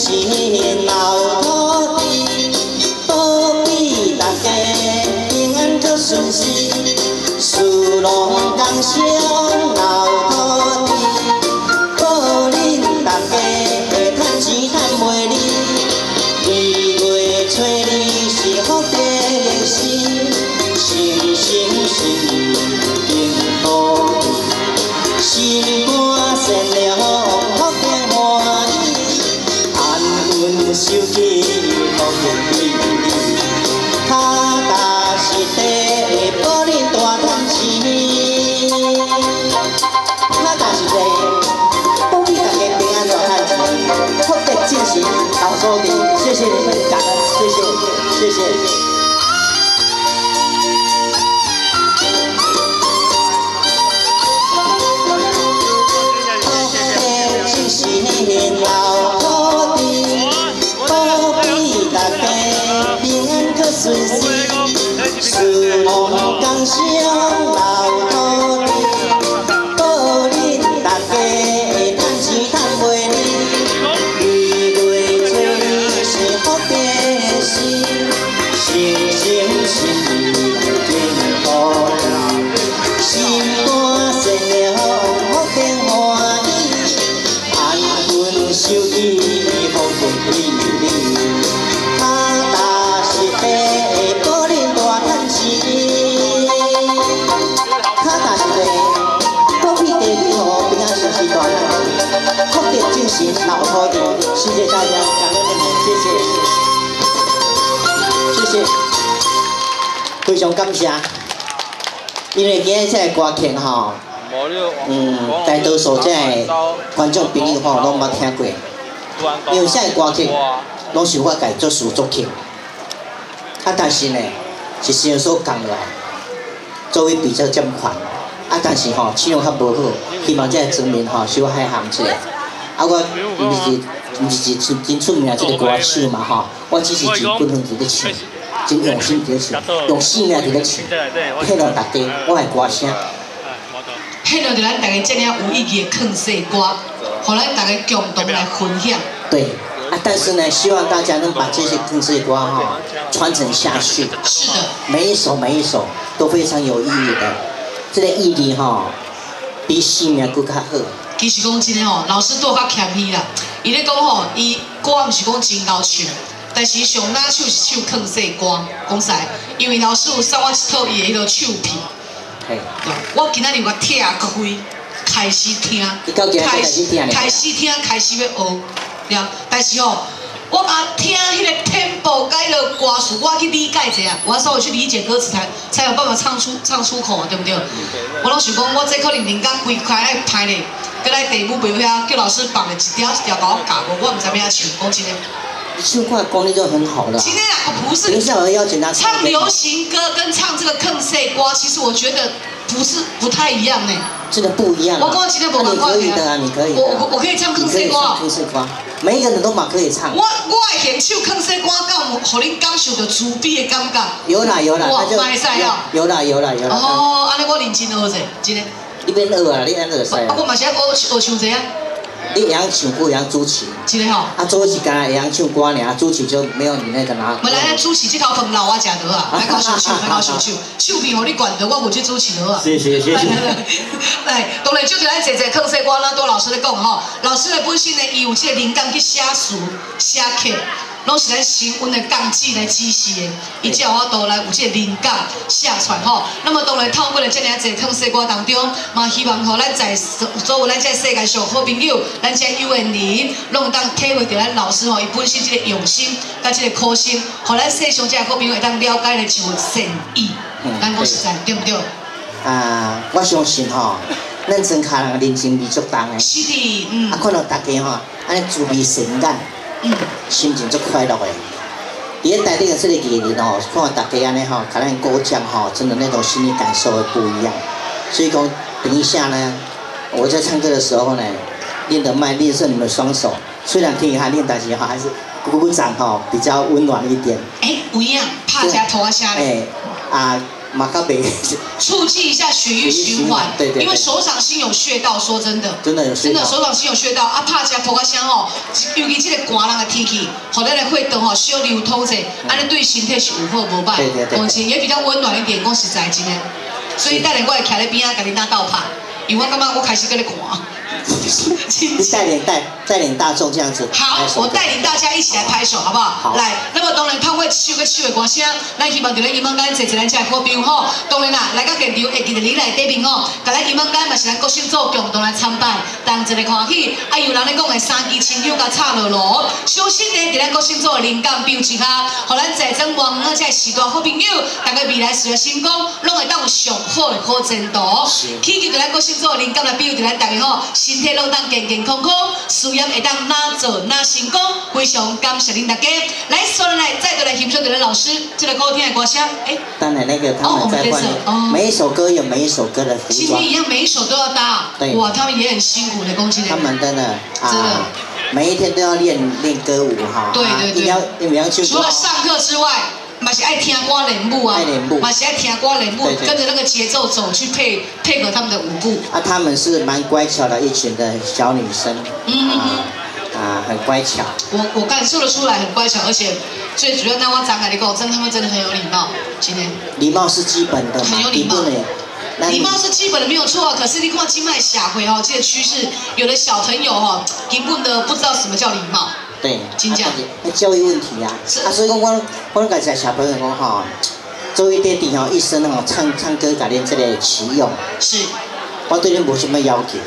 是老土地土地大家平安着顺事多谢大家平安多福福德就是老少的谢。谢你们感恩谢。谢谢。谢多谢就是老婆的多谢。大家平安多福气希望感谢谢谢。大家，感谢。你们，谢谢，谢谢，非常感谢。因为今日这歌曲哈，嗯，大多数这观众朋友吼拢冇听过，因为这歌曲拢是我家做事作品。啊，但是呢，是实有所功，作为比较奖款。啊，但是吼质量较无好，希望这村民吼少开腔子。啊，我唔是。毋是真真出名这个歌手嘛吼，我只是尽本分伫咧唱。真用心在唱，用性命在唱，配合大家，我的歌声。配合着咱大家这样有意义的抗世歌，互咱大家共同来分享。对，啊，但是呢，希望大家能把这些抗世歌哈传承下去。是的。每一首每一首都非常有意义的，这个意义哈比性命更较好。其实讲真诶吼，老师都较谦虚啦。伊咧讲吼，伊歌毋是讲真够唱。但是上哪首是唱抗世歌，讲实，因为老师有送我一套伊诶迄个唱片，对，我今仔日我拆开，开始听，开始听，开始听，开始要学，了。但是哦，我啊听迄个 tempo 改了歌词，我去理解一下，我要稍微去理解歌词才才有办法唱出唱出口啊，对不对？我拢想讲，我这可能灵感规块爱拍咧，搁来地母背遐叫老师放了一条一条把我教过，我唔知咩唱，讲真诶。唱歌功力就很好了。今天两个不是。等一下我要请他唱流行歌跟唱这个抗世歌，其实我觉得不是不太一样呢。真的不一样。我今天不你可以的啊，你可以。我我我可以唱抗世歌。抗世歌，每一个人都嘛可以唱。我我会唱抗世歌，敢有互恁感受到自卑的感觉？有啦有啦，那就有啦有啦有啦。哦，安尼我认真学者，真的。你边学啊？你安怎使啊？我嘛是学学唱者啊。你会晓唱歌，会晓主持。真的吼。啊，主持干会晓唱歌尔，主持就没有你那个拿。本来主持这口饭老我食得啊，还搞小唱，还搞小唱，手皮互你管得，我无去主持得啊。谢谢谢谢。哎，当然就是咱坐坐课说歌，咱多老师咧讲吼，老师的本身呢，伊有这个灵感去写词、写曲。拢是咱新温的钢制来支持的，伊才有法度来有这个灵感写出来吼。那么当然透过了这样一个康世歌当中，嘛希望吼咱在所所有咱这世界上好朋友，咱这有缘人，拢当体会到咱老师吼伊本身即个用心，甲即个苦心，互咱世上这个好朋友会当了解的一份善意。咱讲实在对不对？啊，我相信吼，咱真卡人人生味足重的。是的，嗯。啊，看到大家吼。安尼滋味神感，嗯，心情足快乐的。伫咧台顶的这个艺人哦，看大家安尼吼，可能鼓掌吼，真的那种心理感受会不一样。所以讲，等一下呢，我在唱歌的时候呢，练的慢，练顺你们双手，虽然听一下练大吉哈，还是鼓鼓掌哈，比较温暖一点。哎，不一样，怕加拖啊下哎，啊。马卡贝，促进一下血液循环，对对，因为手掌心有穴道，说真的，真的有真的手掌心有穴道啊，拍一下头壳香哦，尤其这个寒冷的天气，好咱的血道吼小流通者，安尼对身体是有好无歹，对对对，而且也比较温暖一点，讲实在真的，所以带领我会徛在边啊，给你打倒拍，因为我感觉我开始在咧看。带领带带领大众这样子，好，我带领大家一起来拍手，好不好？好。来，那么当然，透过唱个唱的歌声，咱希望在咱音乐间坐一咱这好朋友吼。当然啦，来到现场会记得你来对面哦。甲咱音乐间嘛是咱国庆组共同来参拜，同一个欢喜。啊，有人咧讲的三支亲友甲插落落，小心咧，伫咱国庆组的灵感标志下，互咱在整网那这时代好朋友，大家未来事业成功，拢会当有上好的好前途。是。祈求伫咱国庆组的灵感来标伫咱大家吼，身体拢当健健康康，事业会当哪做哪成功。非常感谢恁大家，来，所以来再度来欣赏这位老师这个歌听的歌声。哎，当然那个他们在换，每一首歌有每一首歌的服装。今天一样，每一首都要搭。对。哇，他们也很辛苦的，恭喜他们真的，真的，每一天都要练练歌舞哈。对对对。要你们要去。除了上课之外。嘛是爱听歌练舞啊，嘛是爱听歌练舞，跟着那个节奏走去配配合他们的舞步。啊，他们是蛮乖巧的一群的小女生，嗯啊，很乖巧。我我感受得出来很乖巧，而且最主要那我张凯你跟我真他们真的很有礼貌。今天礼貌是基本的，很有礼貌。礼貌是基本的没有错，可是你看今麦下回哦，这个趋势，有的小朋友哈，根本的不知道什么叫礼貌。对，真正，那教育问题啊，啊，所以讲我，我家在小朋友讲吼，作为爹地吼，一生吼唱唱歌，改练这个启用。是。我对你无什么要求，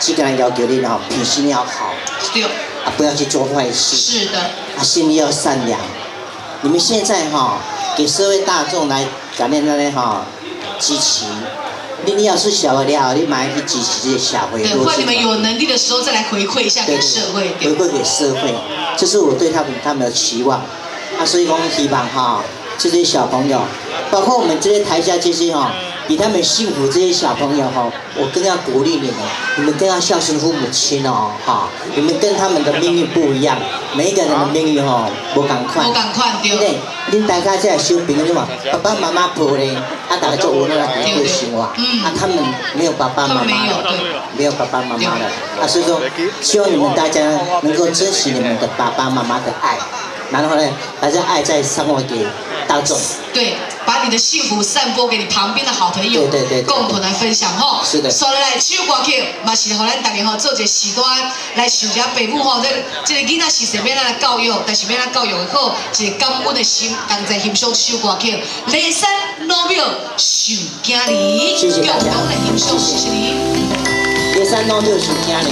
只个人要求你吼，品性要好。对。啊，不要去做坏事。是的。啊，心里要善良。你们现在哈，给社会大众来改练那个哈，积极。你你要是小了了，你马上去支持这些小朋友。对，或你们有能力的时候再来回馈一下给社会。回馈给社会，这是我对他们他们的期望。啊，所以讲希望哈，这些小朋友，包括我们这些台下这些哈。比他们幸福这些小朋友哈，我更要鼓励你们，你们更要孝顺父母亲哦，哈，你们跟他们的命运不一样，每一个人的命运哈，无共款，无共款对。恁大家在收兵，你嘛爸爸妈妈抱咧，啊，大家做无奈来过生活，啊，他们没有爸爸妈妈，了，没有爸爸妈妈了，啊，所以说，希望你们大家能够珍惜你们的爸爸妈妈的爱，然后呢，把这爱再散播给大众。对。把你的幸福散播给你旁边的好朋友，对对对，共同来分享吼。是的。所以来唱歌曲，嘛是互咱大家吼做一个时段来想一下父母吼，这这个囡仔是怎么样来教育，但是要来教育好，一个感恩的心，同在欣赏首歌曲。雷山老庙受惊礼，谢谢大家。谢谢你。雷山老庙受惊礼。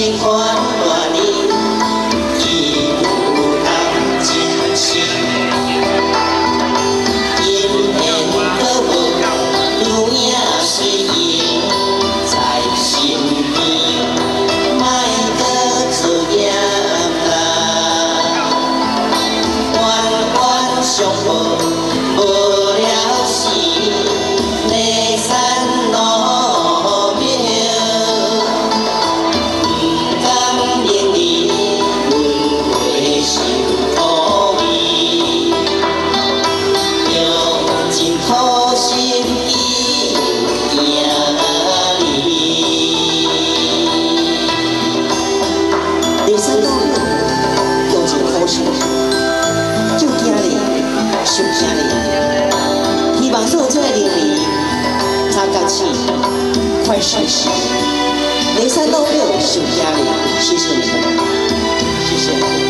5快休息。雷山都没有休家里，谢谢你们，谢谢。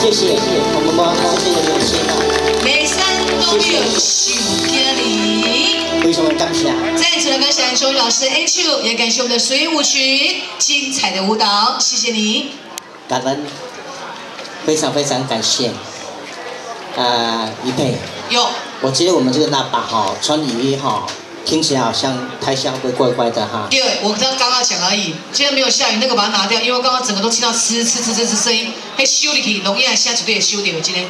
谢谢，我们帮谢谢刘先生。每山都有秀家里。为什么感谢？再次的感谢周老师 H，也感谢我们的水舞群精彩的舞蹈，谢谢你。感恩，非常非常感谢。啊，于佩。有。我觉得我们这个喇叭哈，穿雨衣哈。听起来好像太像会怪怪的哈。对，我刚刚刚讲而已。今天没有下雨，那个把它拿掉，因为刚刚整个都听到呲呲呲呲呲声音，还修理去，容易下去对也修理。我。今天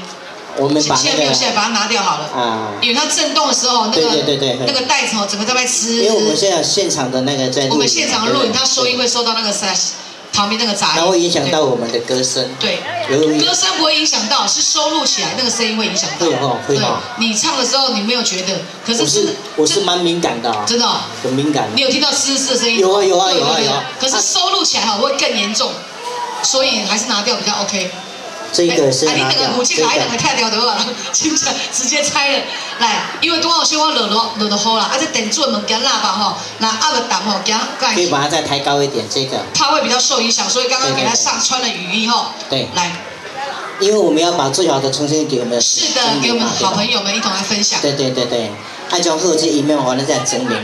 我们把现在没有下，把它拿掉好了。啊。因为它震动的时候，那个对对对对，那个袋子哦，整个在被吃。因为我们现在现场的那个在我们现场录影，它收音会收到那个塞。旁边那个杂音，它会影响到我们的歌声。对，歌声不会影响到，是收录起来那个声音会影响到。会哈，会哈。你唱的时候你没有觉得，可是是我是蛮敏感的啊，真的很敏感。你有听到嘶嘶的声音？有啊有啊有啊有啊。可是收录起来哈会更严重，所以还是拿掉比较 OK。这个是拿掉。武器还还太掉的话，直接直接拆了。来，因为多少小我落落落落好啦，而且电子物件喇叭吼，那压个档吼，加可以把它再抬高一点，这个。它会比较受影响，所以刚刚给他上穿了雨衣吼。对。来。因为我们要把最好的呈现给我们的。是的，给我们好朋友们一同来分享。对对对对，爱将贺这一面完了再证明。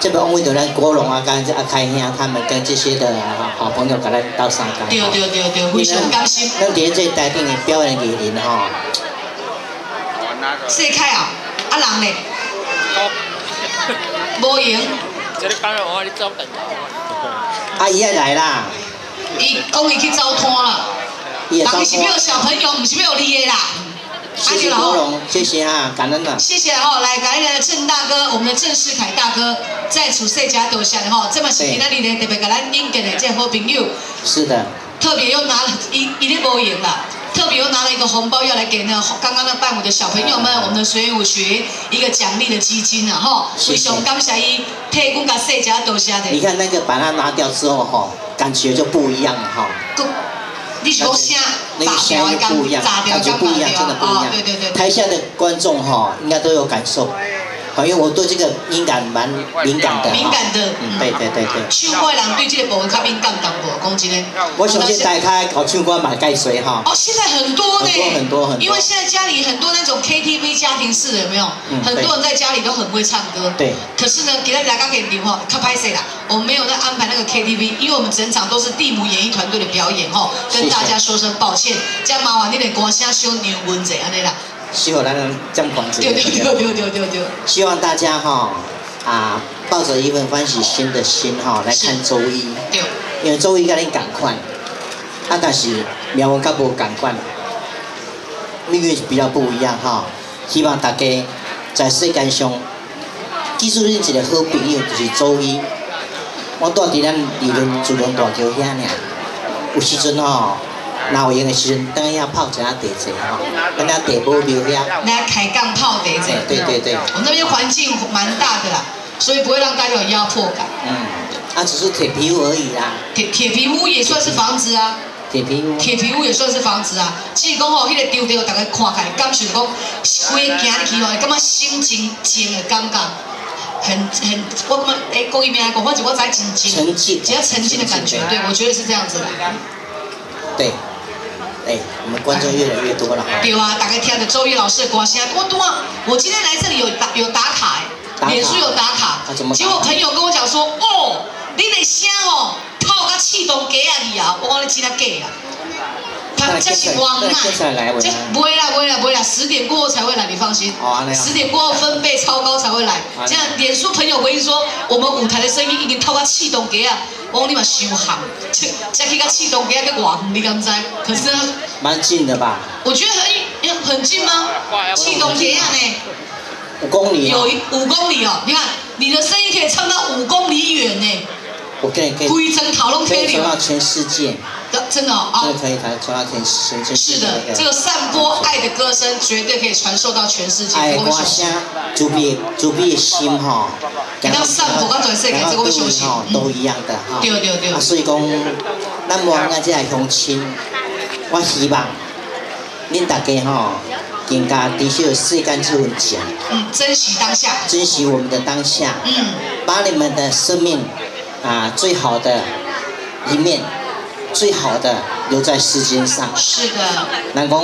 这边安慰到咱国龙啊，跟阿开兄他们跟这些的好朋友，给咱到三江。对对对对，非常甘心。咱连这台顶的表演艺人吼。谢开啊，阿人嘞？无赢。阿姨也来啦。伊讲伊去走摊啦。人是要小朋友，不是要你的啦。谢谢国荣，谢谢啊，感恩了。谢谢哈，来感恩的郑大哥，我们的郑世凯大哥在楚世家多下哈，这么是今天里特别给咱应给的这好朋友。是的。特别又拿了一一粒无言了，特别又拿了一个红包要来给那刚刚那伴舞的小朋友们，我们的水舞学一个奖励的基金啊哈。非常。感谢伊替我们家世家多下的。你看那个把它拿掉之后哈，感觉就不一样了哈。你说声，那个声音不一样，感觉不一样，真的不一样。对对对。台下的观众哈，应该都有感受。因为我对这个敏感蛮敏感的，敏感的，嗯，对对对对。唱歌人对这个部分较敏感淡薄，讲真的。我相信大家搞唱歌蛮盖水哈。哦，现在很多呢，很多很多很多。因为现在家里很多那种 KTV 家庭式的，有没有？嗯，很多人在家里都很会唱歌。对。可是呢，给大家刚给电话，他拍谁啦？我们没有在安排那个 KTV，因为我们整场都是地母演艺团队的表演哦，跟大家说声抱歉，这样麻烦你的歌声小牛文者安尼啦。希望咱这样管子。对对对对对对希望大家哈啊，抱着一份欢喜心的心哈来看周一。对。因为周一跟你赶快，啊，但是苗文较无赶快，命运比较不一样哈。希望大家在世间上记住恁一个好朋友，就是周一。我住伫咱理论自龙大桥遐尔，有时阵吼。那有闲的时阵，等下泡一下茶茶吼，等下茶无庙遐。来开杠泡茶茶。对对对。我们那边环境蛮大的啦，所以不会让大家有压迫感。嗯，啊，只是铁皮屋而已啦。铁铁皮屋也算是房子啊。铁皮屋。铁皮屋也算是房子啊。只是讲吼，迄个丢丢大家看起来，感受讲，规行入去哦，感觉心情静的感觉，很很，我感觉诶，讲伊名来讲，或者我在静静，沉浸，比较沉浸的感觉，对我觉得是这样子的。对。哎，我们观众越来越多了。对啊，大家听着周瑜老师的歌声多多啊！我今天来这里有打有打卡哎，脸书有打卡。结果朋友跟我讲说，哦，你的声哦，透个气动假啊你啊！我讲你真啊假啊！他这是王啊，这不会啦不会啦不会啦，十点过后才会来，你放心。十点过后分贝超高才会来。这样脸书朋友回应说，我们舞台的声音已经透到气动假啊！我讲你嘛伤寒，这这去个气动假个偌远，你敢知？可是呢，蛮近的吧？我觉得很很近吗？气动假呢？五公里。有五公里哦，你看你的声音可以唱到五公里远呢。我可以可以。规整讨论可以传到全世界。真的哦，真的可以传传到全全世界。是的，这个散播爱的歌声绝对可以传授到全世界。爱歌声，主笔主笔的心哈。你要散播到全世界，这个休息都一样的哈。对对对。啊，所以讲，咱无咱这乡亲，我希望恁大家哈，更加珍惜世间这份情。嗯，珍惜当下。珍惜我们的当下。嗯。把你们的生命。啊，最好的一面，最好的留在世间上。是的。人讲，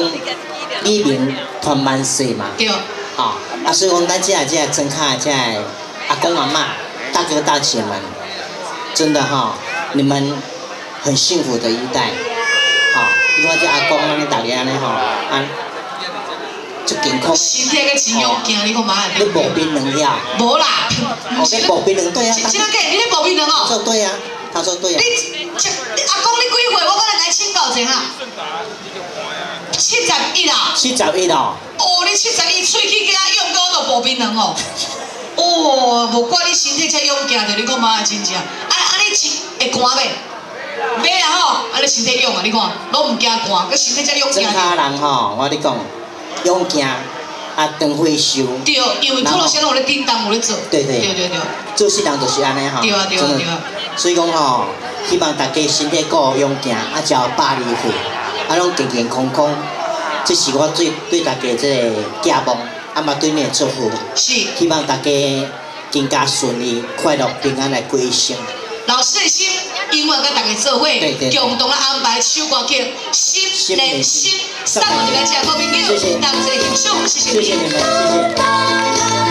黎明传万世嘛。对。好，啊，所以讲，咱这下这下真卡这下阿公阿妈、大哥大姐们，真的哈，你们很幸福的一代。好，你看这阿公那里大家呢哈，啊。就健康。身体个真勇健，你看嘛？你无冰能呀？无啦。哦，你无冰能对啊。真个假？你咧薄冰能哦？做对啊，他说对啊。你，阿公你几岁？我可能来请教一下。七十一啦。七十一啦。哦，你七十一，喙齿加用多都无冰能哦。哦，无怪你身体才勇健着，你看嘛？真正。啊啊，你吃会寒袂？袂啊吼，啊你身体勇啊，你看，拢毋惊寒，佮身体才勇健。正常人吼，我你讲。勇健，啊，长会寿。对，因为普罗先生有咧叮当，有咧做。对对。对对对。做事人就是安尼吼。对啊对啊对啊。所以讲吼，希望大家身体够勇健，啊，交百二岁，啊，拢健健康康，这是我最对大家这个寄望，啊嘛对你祝福。是。希望大家更加顺利、快乐、平安来过一生。老师的心，因为甲大家做伙，共同来安排首歌曲《心连心》，送我们这个好朋友，当作欣赏，谢谢你们，谢谢。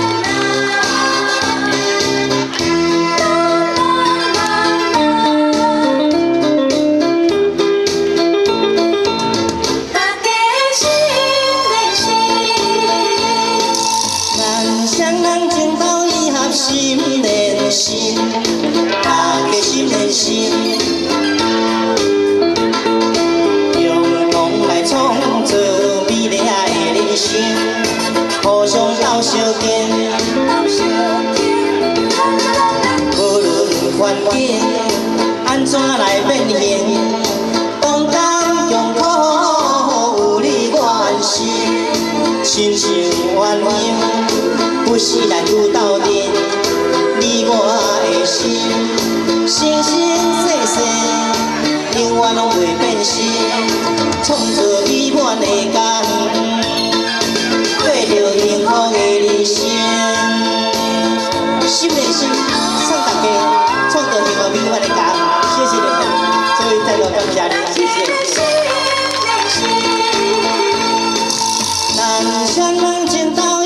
是咱有斗阵，你我的心，生生世世，永远拢袂变心，创造你我的家园，过着幸福的人生。心连心，送大家，创造你福美满的家，谢谢你，们位代表感谢你，谢谢。心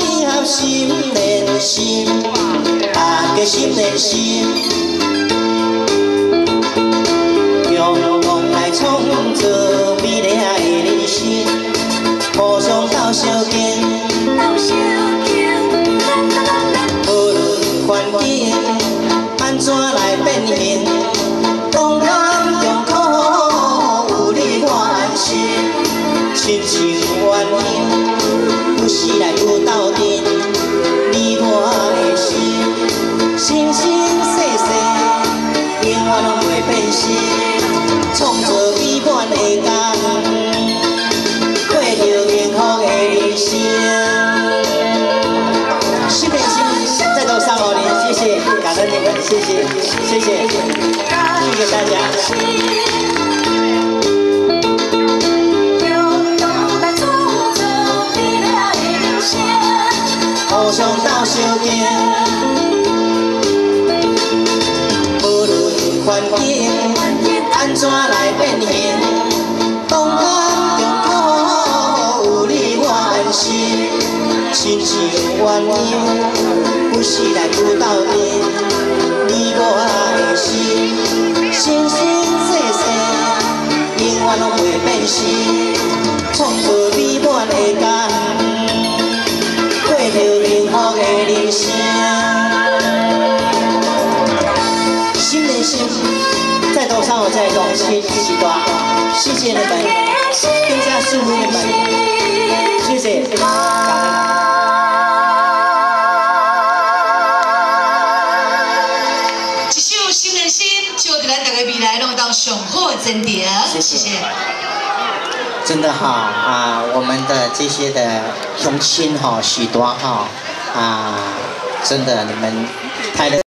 谢心，心，大家心连心。相见，无论环境安怎来变现，当空中苦有你我安心，亲像鸳鸯，不是来孤斗阵，你我的心，生生世世，永远拢袂变心，创造多上我再多，谢谢多，谢谢你们，更加祝福你们，谢谢，一首新的心，祝咱大家未来拢当上好的真点，谢谢。真的哈啊，我们的这些的乡亲哈，许多哈啊，真的你们拍的。